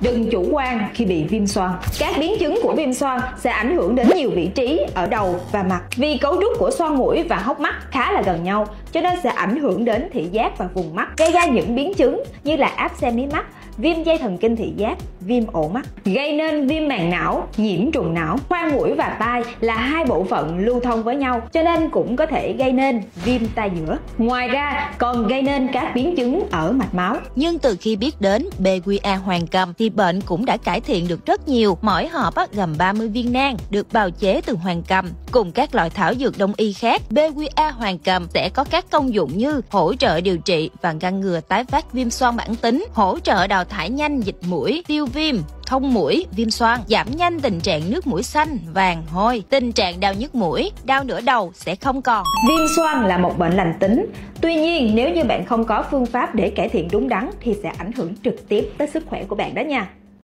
Đừng chủ quan khi bị viêm xoang. Các biến chứng của viêm xoang sẽ ảnh hưởng đến nhiều vị trí ở đầu và mặt. Vì cấu trúc của xoang mũi và hốc mắt khá là gần nhau, cho nên sẽ ảnh hưởng đến thị giác và vùng mắt, gây ra những biến chứng như là áp xe mí mắt, viêm dây thần kinh thị giác, viêm ổ mắt, gây nên viêm màng não, nhiễm trùng não. Khoang mũi và tai là hai bộ phận lưu thông với nhau, cho nên cũng có thể gây nên viêm tai giữa. Ngoài ra, còn gây nên các biến chứng ở mạch máu. Nhưng từ khi biết đến BQA hoàng cầm thì bệnh cũng đã cải thiện được rất nhiều. Mỗi hộp gồm 30 viên nang được bào chế từ hoàng cầm. Cùng các loại thảo dược đông y khác, BQA hoàng cầm sẽ có các công dụng như hỗ trợ điều trị và ngăn ngừa tái phát viêm xoang mãn tính, hỗ trợ đào thải nhanh dịch mũi, tiêu viêm, thông mũi, viêm xoang, giảm nhanh tình trạng nước mũi xanh, vàng, hôi. Tình trạng đau nhức mũi, đau nửa đầu sẽ không còn. Viêm xoang là một bệnh lành tính. Tuy nhiên, nếu như bạn không có phương pháp để cải thiện đúng đắn thì sẽ ảnh hưởng trực tiếp tới sức khỏe của bạn đó nha.